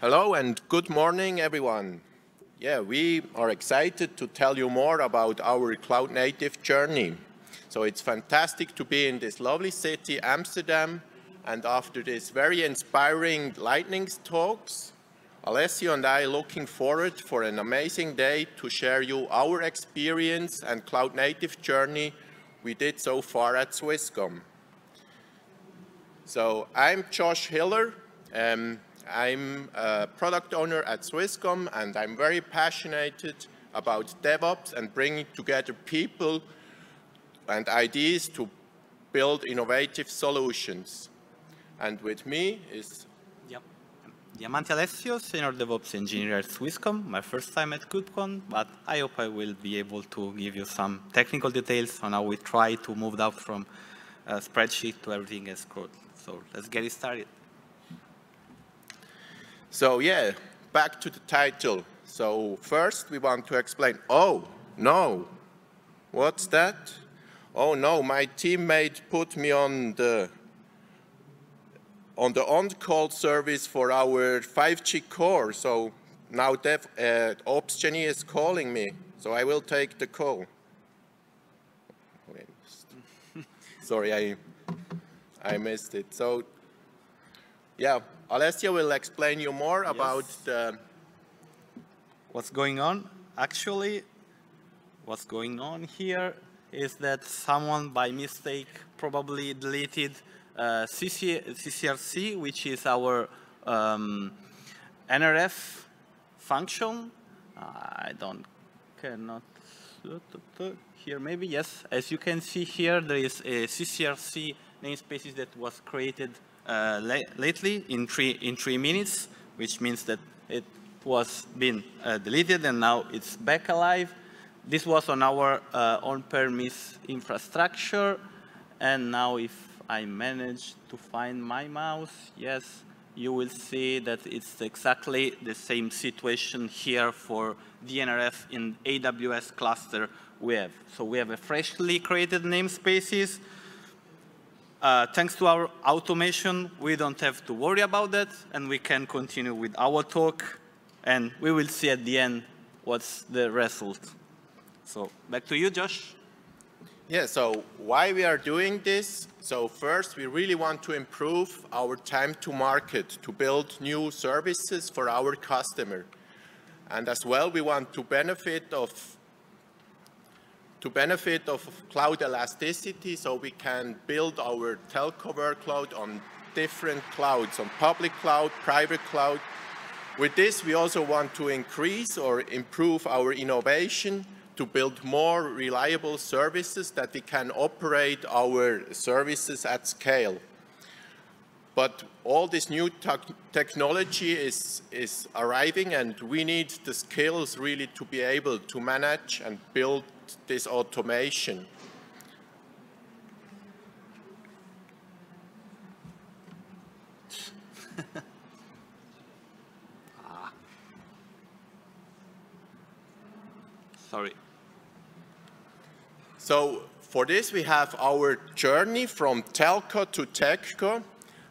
Hello and good morning, everyone. Yeah, we are excited to tell you more about our cloud native journey. So it's fantastic to be in this lovely city, Amsterdam, and after this very inspiring lightning talks, Alessio and I looking forward for an amazing day to share you our experience and cloud native journey we did so far at Swisscom. So I'm Josh Hiller. Um, I'm a product owner at Swisscom, and I'm very passionate about DevOps and bringing together people and ideas to build innovative solutions. And with me is... Yep. Diamanti Alessio, Senior DevOps Engineer at Swisscom. My first time at KubeCon, but I hope I will be able to give you some technical details on how we try to move out from spreadsheet to everything as code. So let's get it started. So yeah, back to the title. So first we want to explain, oh, no, what's that? Oh no, my teammate put me on the on the on-call service for our 5G core. So now Dev, uh, Opsgenie is calling me, so I will take the call. Sorry, I I missed it. So yeah, Alessio will explain you more yes. about the... What's going on? Actually, what's going on here is that someone by mistake probably deleted uh, CC CCRC, which is our um, NRF function. Uh, I don't cannot here maybe yes. As you can see here, there is a CCRC namespaces that was created uh, lately in three, in three minutes, which means that it was been uh, deleted and now it's back alive. This was on our uh, on-premise infrastructure. And now if I manage to find my mouse, yes, you will see that it's exactly the same situation here for the NRF in AWS cluster we have. So we have a freshly created namespaces uh, thanks to our automation, we don't have to worry about that, and we can continue with our talk, and we will see at the end what's the result. So back to you, Josh. Yeah, so why we are doing this? So first, we really want to improve our time to market to build new services for our customer. And as well, we want to benefit of to benefit of cloud elasticity so we can build our telco workload on different clouds, on public cloud, private cloud. With this, we also want to increase or improve our innovation to build more reliable services that we can operate our services at scale. But all this new technology is, is arriving and we need the skills really to be able to manage and build this automation. ah. Sorry. So for this, we have our journey from telco to techco.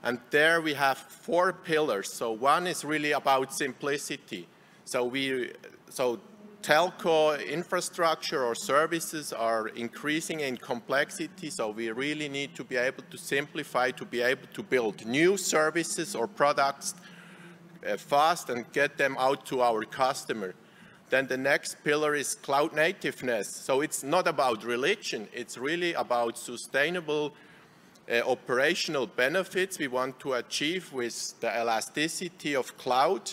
And there we have four pillars. So one is really about simplicity. So we, so telco infrastructure or services are increasing in complexity, so we really need to be able to simplify to be able to build new services or products uh, fast and get them out to our customer. Then the next pillar is cloud nativeness. So it's not about religion, it's really about sustainable uh, operational benefits we want to achieve with the elasticity of cloud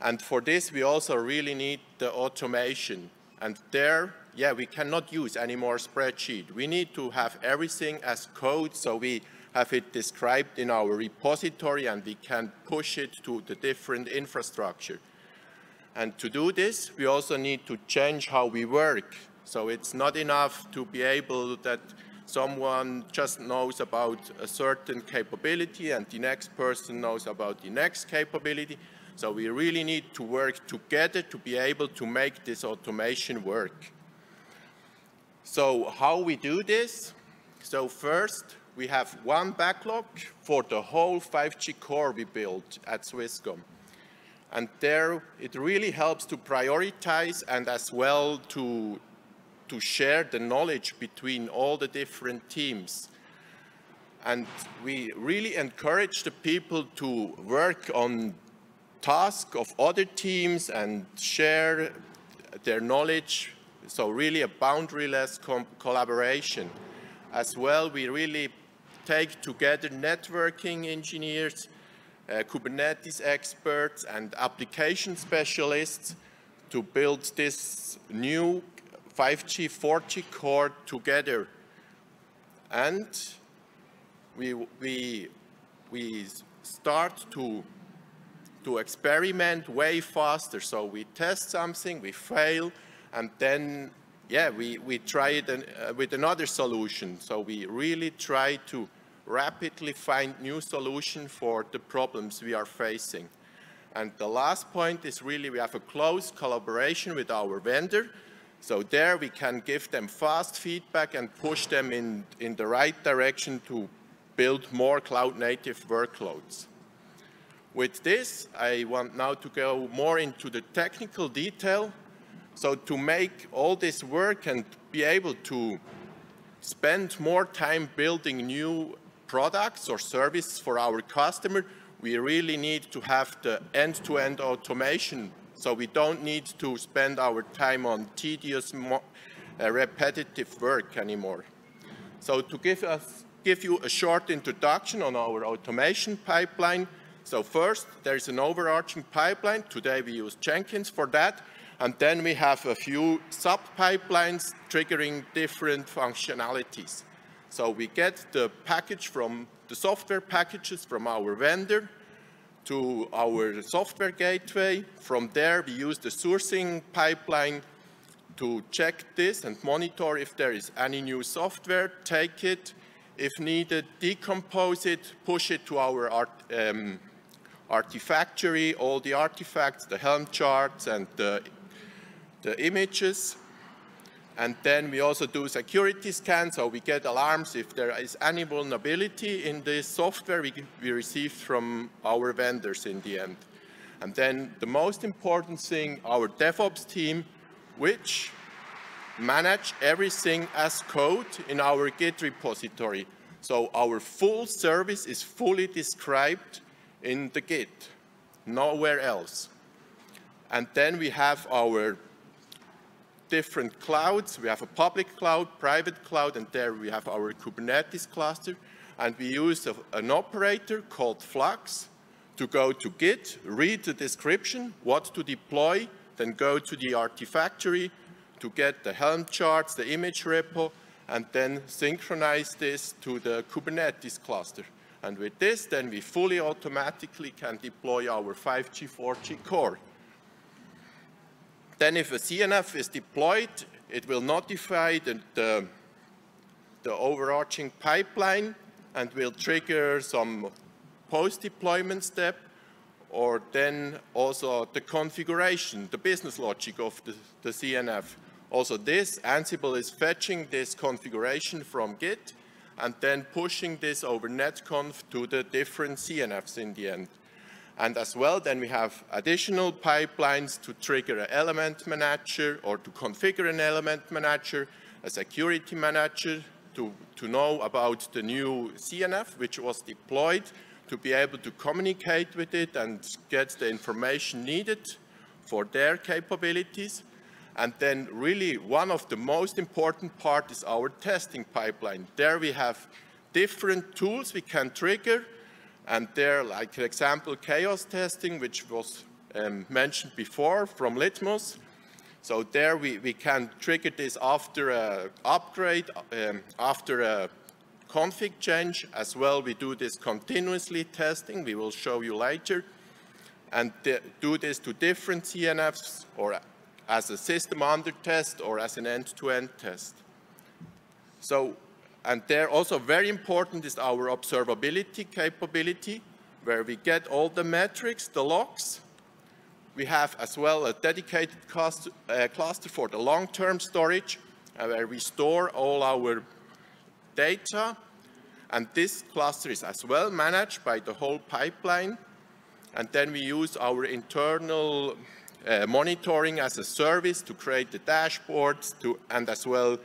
and for this, we also really need the automation. And there, yeah, we cannot use any more spreadsheet. We need to have everything as code, so we have it described in our repository and we can push it to the different infrastructure. And to do this, we also need to change how we work. So it's not enough to be able that someone just knows about a certain capability and the next person knows about the next capability. So we really need to work together to be able to make this automation work. So how we do this? So first, we have one backlog for the whole 5G core we built at Swisscom. And there, it really helps to prioritize and as well to, to share the knowledge between all the different teams. And we really encourage the people to work on tasks of other teams and share their knowledge. So really a boundaryless collaboration. As well, we really take together networking engineers, uh, Kubernetes experts and application specialists to build this new 5G, 4G core together. And we, we, we start to, to experiment way faster. So we test something, we fail, and then, yeah, we, we try it an, uh, with another solution. So we really try to rapidly find new solution for the problems we are facing. And the last point is really we have a close collaboration with our vendor. So there we can give them fast feedback and push them in, in the right direction to build more cloud-native workloads. With this, I want now to go more into the technical detail. So to make all this work and be able to spend more time building new products or services for our customer, we really need to have the end-to-end -end automation. So we don't need to spend our time on tedious, uh, repetitive work anymore. So to give, us, give you a short introduction on our automation pipeline. So first, there's an overarching pipeline. Today we use Jenkins for that. And then we have a few sub-pipelines triggering different functionalities. So we get the package from the software packages from our vendor to our software gateway. From there, we use the sourcing pipeline to check this and monitor if there is any new software, take it, if needed, decompose it, push it to our um, artifactory, all the artifacts, the Helm charts and the, the images, and then we also do security scans, so we get alarms if there is any vulnerability in the software we, we receive from our vendors in the end. And then the most important thing, our DevOps team, which manage everything as code in our Git repository. So our full service is fully described in the Git, nowhere else. And then we have our different clouds. We have a public cloud, private cloud, and there we have our Kubernetes cluster. And we use a, an operator called Flux to go to Git, read the description, what to deploy, then go to the Artifactory to get the Helm charts, the image repo, and then synchronize this to the Kubernetes cluster. And with this, then we fully automatically can deploy our 5G, 4G core. Then if a CNF is deployed, it will notify the, the, the overarching pipeline and will trigger some post-deployment step or then also the configuration, the business logic of the, the, CNF. Also this, Ansible is fetching this configuration from Git and then pushing this over netconf to the different CNFs in the end. And as well, then we have additional pipelines to trigger an element manager or to configure an element manager, a security manager to, to know about the new CNF, which was deployed, to be able to communicate with it and get the information needed for their capabilities. And then really one of the most important part is our testing pipeline. There we have different tools we can trigger and there, like for example, chaos testing, which was um, mentioned before from Litmus. So there we, we can trigger this after a upgrade, um, after a config change. As well, we do this continuously testing. We will show you later. And do this to different CNFs or as a system under test or as an end-to-end -end test. So and there also very important is our observability capability, where we get all the metrics, the logs. We have as well a dedicated cluster, uh, cluster for the long-term storage, uh, where we store all our data. And this cluster is as well managed by the whole pipeline. And then we use our internal uh, monitoring as a service to create the dashboards to, and as well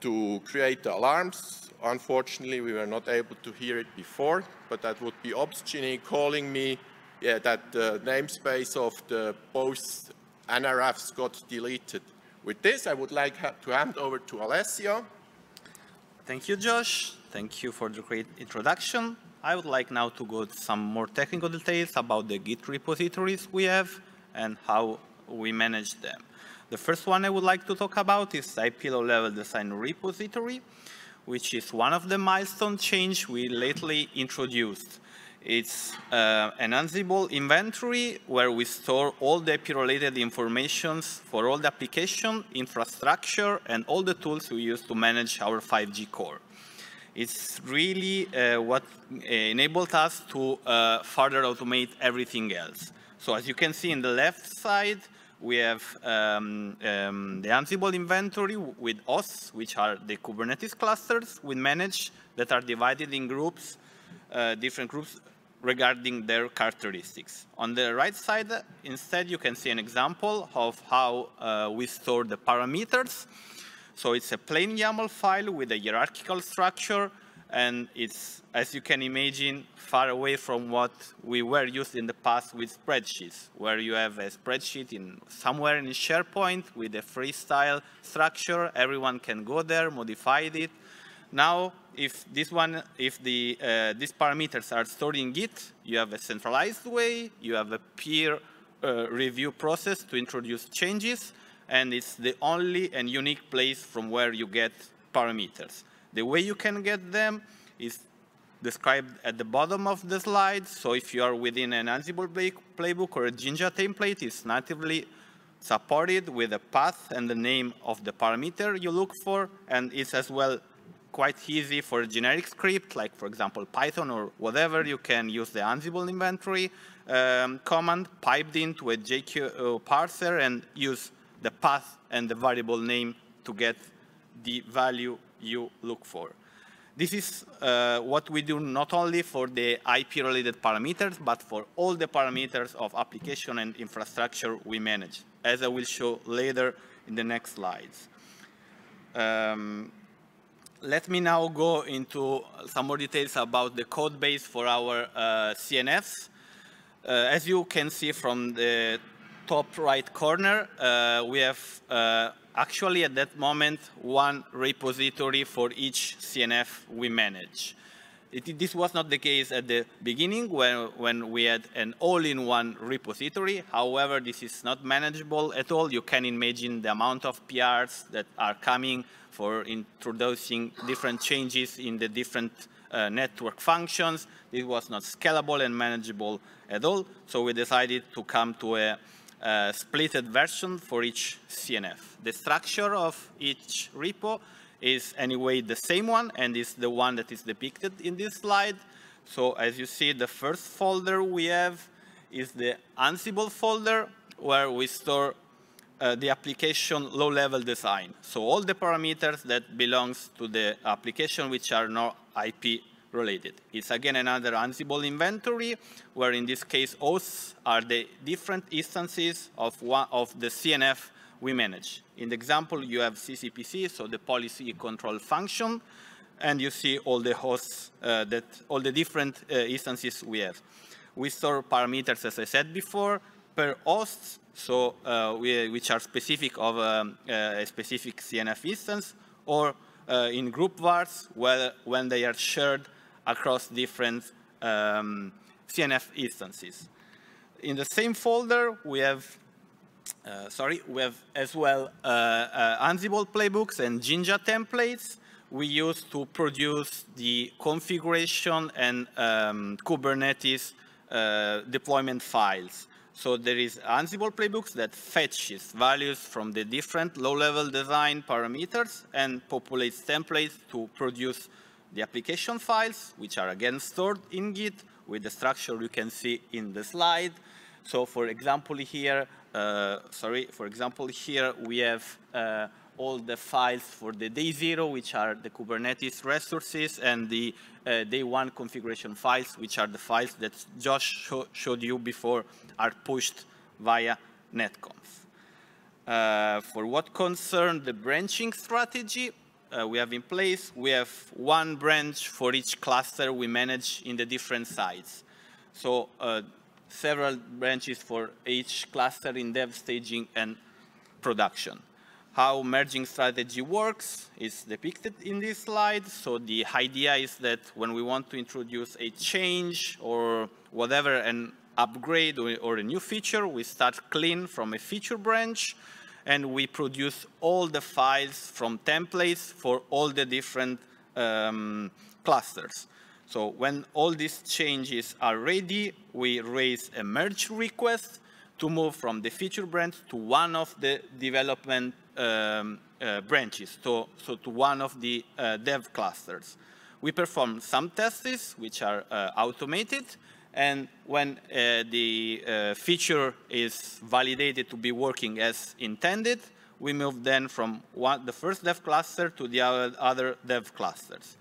to create the alarms. Unfortunately, we were not able to hear it before, but that would be Opsgenie calling me yeah, that the namespace of the both NRFs got deleted. With this, I would like to hand over to Alessio. Thank you, Josh. Thank you for the great introduction. I would like now to go to some more technical details about the Git repositories we have and how we manage them. The first one I would like to talk about is IP low-level design repository, which is one of the milestone change we lately introduced. It's uh, an Ansible inventory where we store all the IP-related informations for all the application, infrastructure, and all the tools we use to manage our 5G core. It's really uh, what enabled us to uh, further automate everything else. So as you can see in the left side, we have um, um, the Ansible inventory with OS, which are the Kubernetes clusters we manage that are divided in groups, uh, different groups regarding their characteristics. On the right side, instead, you can see an example of how uh, we store the parameters so it's a plain YAML file with a hierarchical structure, and it's, as you can imagine, far away from what we were used in the past with spreadsheets, where you have a spreadsheet in somewhere in SharePoint with a freestyle structure. Everyone can go there, modify it. Now, if this one, if the uh, these parameters are stored in Git, you have a centralized way. You have a peer uh, review process to introduce changes and it's the only and unique place from where you get parameters. The way you can get them is described at the bottom of the slide. So if you are within an Ansible playbook or a Jinja template, it's natively supported with a path and the name of the parameter you look for, and it's as well quite easy for a generic script, like for example Python or whatever, you can use the Ansible inventory um, command piped into a JQ parser and use the path and the variable name to get the value you look for. This is uh, what we do not only for the IP-related parameters, but for all the parameters of application and infrastructure we manage, as I will show later in the next slides. Um, let me now go into some more details about the code base for our uh, CNFs. Uh, as you can see from the top right corner, uh, we have uh, actually at that moment one repository for each CNF we manage. It, this was not the case at the beginning when, when we had an all-in-one repository. However, this is not manageable at all. You can imagine the amount of PRs that are coming for introducing different changes in the different uh, network functions. This was not scalable and manageable at all. So we decided to come to a splitted version for each CNF. The structure of each repo is anyway the same one and is the one that is depicted in this slide. So as you see, the first folder we have is the Ansible folder where we store uh, the application low-level design. So all the parameters that belongs to the application which are not IP related. It's again another Ansible inventory, where in this case hosts are the different instances of, one, of the CNF we manage. In the example, you have CCPC, so the policy control function, and you see all the hosts, uh, that all the different uh, instances we have. We store parameters, as I said before, per host, so uh, we, which are specific of um, uh, a specific CNF instance, or uh, in group vars, where, when they are shared across different um, CNF instances. In the same folder, we have, uh, sorry, we have as well uh, uh, Ansible playbooks and Jinja templates we use to produce the configuration and um, Kubernetes uh, deployment files. So there is Ansible playbooks that fetches values from the different low-level design parameters and populates templates to produce the application files, which are again stored in Git with the structure you can see in the slide. So for example here, uh, sorry, for example here we have uh, all the files for the day zero, which are the Kubernetes resources, and the uh, day one configuration files, which are the files that Josh showed you before, are pushed via netconf. Uh, for what concern the branching strategy uh, we have in place, we have one branch for each cluster we manage in the different sites. So uh, several branches for each cluster in dev staging and production. How merging strategy works is depicted in this slide. So the idea is that when we want to introduce a change or whatever, an upgrade or, or a new feature, we start clean from a feature branch and we produce all the files from templates for all the different um, clusters. So when all these changes are ready, we raise a merge request to move from the feature branch to one of the development um, uh, branches, so, so to one of the uh, dev clusters. We perform some tests, which are uh, automated, and when uh, the uh, feature is validated to be working as intended, we move then from one, the first dev cluster to the other dev clusters.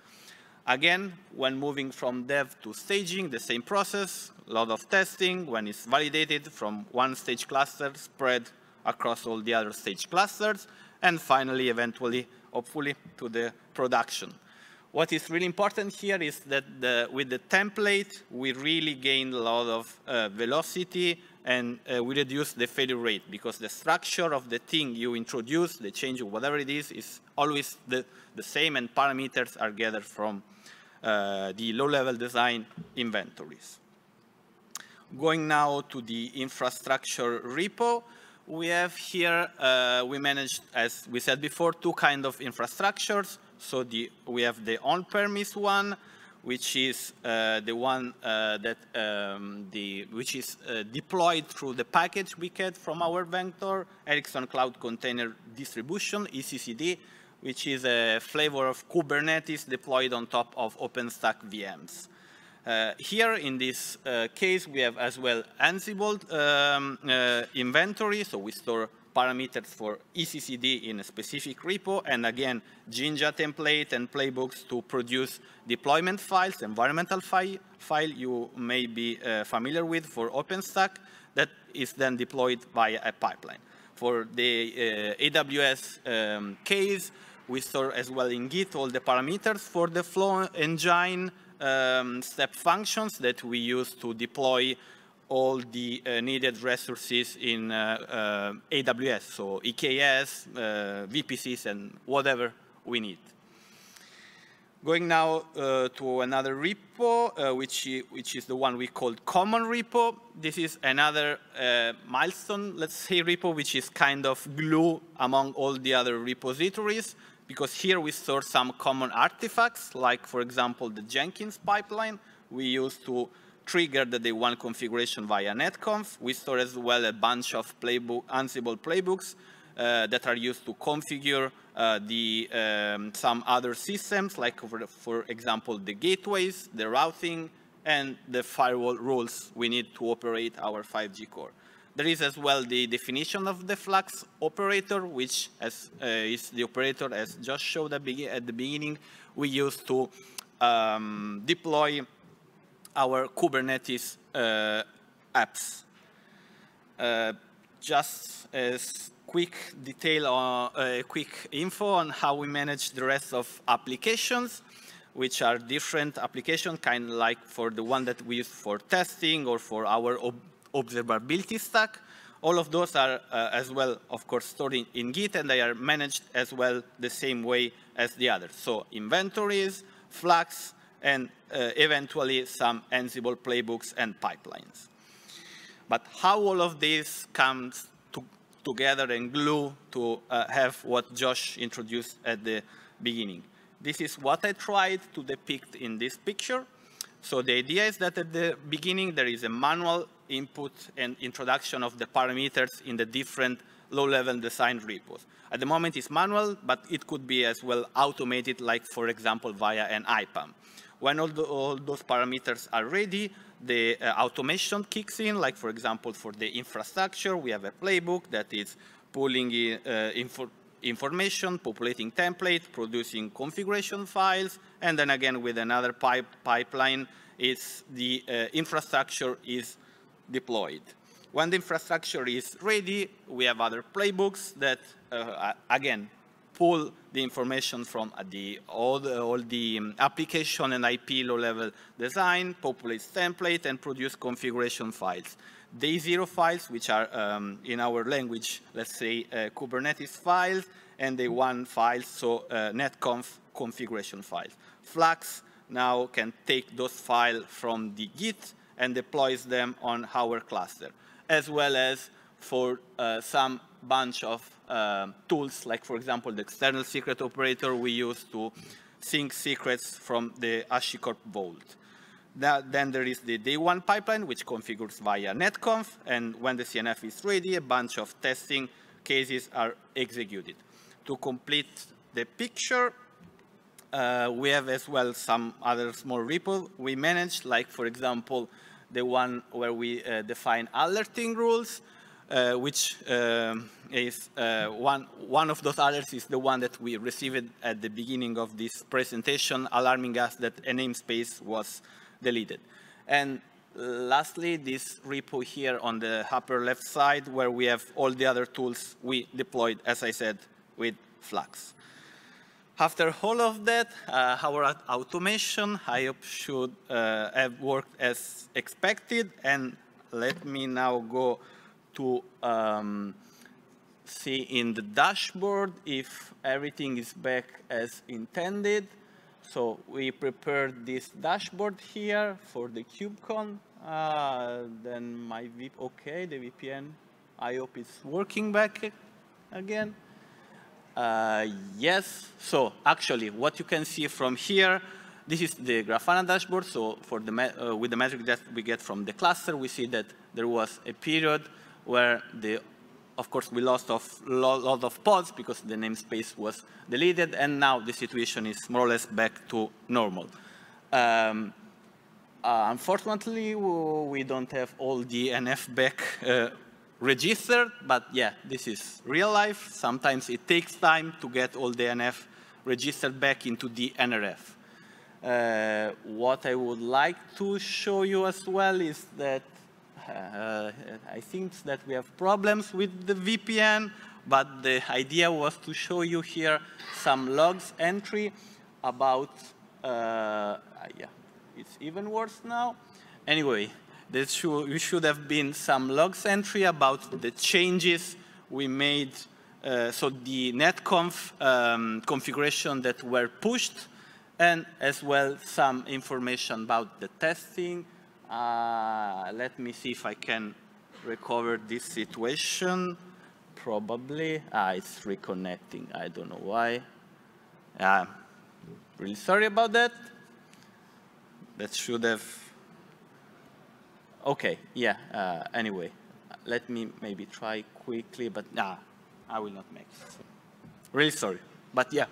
Again, when moving from dev to staging, the same process, a lot of testing, when it's validated from one stage cluster, spread across all the other stage clusters, and finally, eventually, hopefully, to the production. What is really important here is that the, with the template, we really gain a lot of uh, velocity and uh, we reduce the failure rate because the structure of the thing you introduce, the change, of whatever it is, is always the, the same and parameters are gathered from uh, the low-level design inventories. Going now to the infrastructure repo, we have here, uh, we managed, as we said before, two kind of infrastructures. So the, we have the on-premise one, which is uh, the one uh, that um, the which is uh, deployed through the package we get from our vendor, Ericsson Cloud Container Distribution (ECCD), which is a flavor of Kubernetes deployed on top of OpenStack VMs. Uh, here in this uh, case, we have as well Ansible um, uh, inventory, so we store parameters for ECCD in a specific repo, and again, Jinja template and playbooks to produce deployment files, environmental fi file you may be uh, familiar with for OpenStack, that is then deployed via a pipeline. For the uh, AWS um, case, we store as well in Git all the parameters for the flow engine um, step functions that we use to deploy all the uh, needed resources in uh, uh, AWS, so EKS, uh, VPCs, and whatever we need. Going now uh, to another repo, uh, which, which is the one we called common repo. This is another milestone, let's say, repo, which is kind of glue among all the other repositories because here we store some common artifacts, like, for example, the Jenkins pipeline we use to trigger the day one configuration via netconf. We store as well a bunch of playbook, Ansible playbooks uh, that are used to configure uh, the, um, some other systems, like, for, for example, the gateways, the routing, and the firewall rules we need to operate our 5G core. There is as well the definition of the Flux operator, which as, uh, is the operator as just showed at, the beginning, we use to um, deploy our Kubernetes uh, apps. Uh, just as quick detail or uh, quick info on how we manage the rest of applications, which are different application, kind like for the one that we use for testing or for our observability stack. All of those are uh, as well, of course, stored in, in, Git, and they are managed as well the same way as the others. So inventories, Flux, and uh, eventually some Ansible playbooks and pipelines. But how all of this comes to, together and glue to uh, have what Josh introduced at the beginning. This is what I tried to depict in this picture. So the idea is that at the beginning there is a manual input and introduction of the parameters in the different low-level design repos. At the moment it's manual, but it could be as well automated, like for example via an IPAM. When all, the, all those parameters are ready, the uh, automation kicks in, like for example for the infrastructure, we have a playbook that is pulling in, uh, info information, populating templates, producing configuration files, and then again with another pipe pipeline, is the uh, infrastructure is deployed. When the infrastructure is ready, we have other playbooks that, uh, again, pull the information from uh, the, all the, all the um, application and IP low-level design, populate template, and produce configuration files. Day zero files, which are um, in our language, let's say uh, Kubernetes files, and day one files, so uh, netconf configuration files. Flux now can take those files from the Git and deploys them on our cluster, as well as for uh, some bunch of uh, tools, like for example, the external secret operator we use to sync secrets from the HashiCorp vault. That, then there is the day one pipeline, which configures via netconf, and when the CNF is ready, a bunch of testing cases are executed. To complete the picture, uh, we have as well some other small repos we manage, like for example, the one where we uh, define alerting rules, uh, which um, is one, one of those alerts is the one that we received at the beginning of this presentation, alarming us that a namespace was deleted. And lastly, this repo here on the upper left side, where we have all the other tools we deployed, as I said, with Flux. After all of that, uh, our automation, I hope, should uh, have worked as expected. And let me now go to um, see in the dashboard if everything is back as intended. So we prepared this dashboard here for the KubeCon. Uh, then my VIP, okay, the VPN, I hope it's working back again. Uh, yes, so actually what you can see from here, this is the Grafana dashboard. So for the uh, with the metric that we get from the cluster, we see that there was a period where the, of course, we lost a lot of pods because the namespace was deleted, and now the situation is more or less back to normal. Um, uh, unfortunately, we don't have all the NF back uh, registered, but yeah, this is real life. Sometimes it takes time to get all the NF registered back into the NRF. Uh, what I would like to show you as well is that uh, I think that we have problems with the VPN, but the idea was to show you here some logs entry about, uh, yeah, it's even worse now. Anyway, there should, should have been some logs entry about the changes we made, uh, so the netconf um, configuration that were pushed, and as well some information about the testing. Uh, let me see if I can recover this situation. Probably. Ah, it's reconnecting. I don't know why. Uh, really sorry about that. That should have Okay, yeah, uh, anyway, let me maybe try quickly, but nah, I will not make it. Really sorry, but yeah.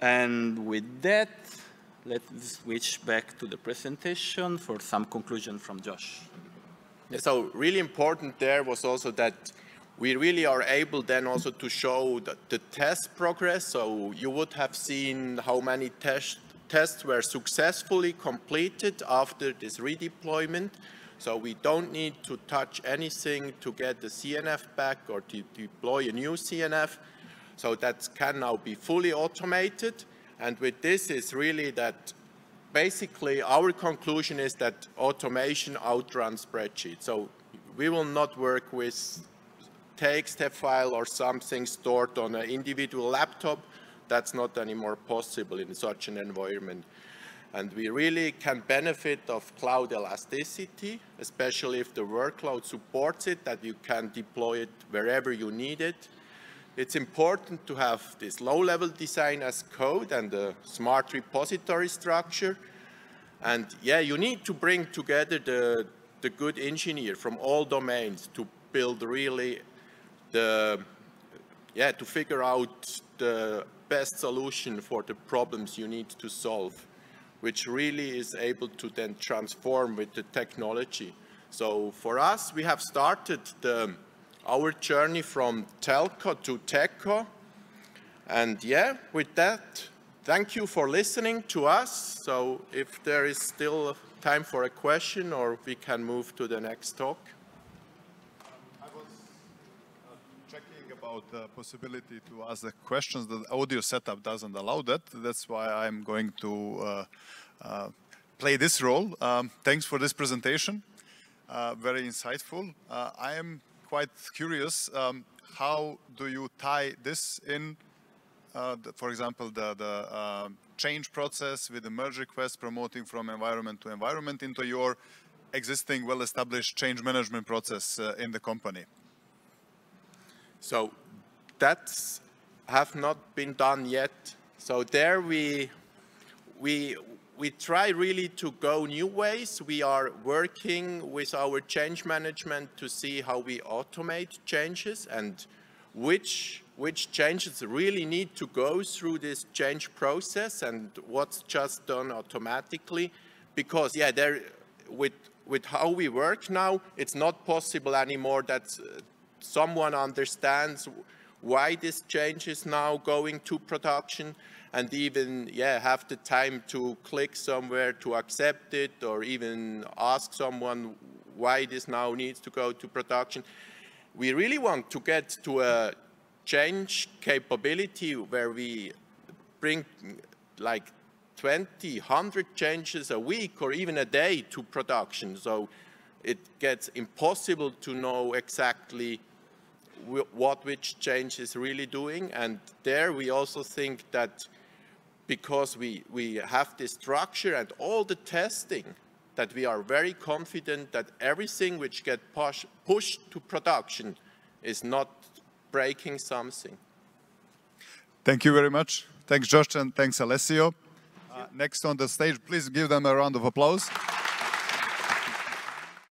And with that, let's switch back to the presentation for some conclusion from Josh. So really important there was also that we really are able then also to show the, the test progress. So you would have seen how many tests tests were successfully completed after this redeployment. So we don't need to touch anything to get the CNF back or to deploy a new CNF. So that can now be fully automated. And with this is really that basically our conclusion is that automation outruns spreadsheet. So we will not work with text file or something stored on an individual laptop that's not anymore possible in such an environment. And we really can benefit of cloud elasticity, especially if the workload supports it, that you can deploy it wherever you need it. It's important to have this low-level design as code and a smart repository structure. And yeah, you need to bring together the, the good engineer from all domains to build really the, yeah, to figure out the best solution for the problems you need to solve, which really is able to then transform with the technology. So for us, we have started the our journey from telco to techco. And yeah, with that, thank you for listening to us. So if there is still time for a question or we can move to the next talk. I was uh, checking about the possibility to ask the questions. The audio setup doesn't allow that. That's why I'm going to uh, uh, play this role. Um, thanks for this presentation. Uh, very insightful. I am quite curious, um, how do you tie this in uh, the, for example, the, the uh, change process with the merge request promoting from environment to environment into your existing well-established change management process uh, in the company? So that's have not been done yet. So there we, we, we try really to go new ways. We are working with our change management to see how we automate changes and which which changes really need to go through this change process and what's just done automatically. Because, yeah, there, with, with how we work now, it's not possible anymore that uh, someone understands why this change is now going to production and even yeah have the time to click somewhere to accept it or even ask someone why this now needs to go to production we really want to get to a change capability where we bring like 20, 100 changes a week or even a day to production. So it gets impossible to know exactly what which change is really doing. And there we also think that because we, we have this structure and all the testing, that we are very confident that everything which gets push, pushed to production is not breaking something. Thank you very much. Thanks, Josh, and thanks, Alessio. Uh, next on the stage, please give them a round of applause.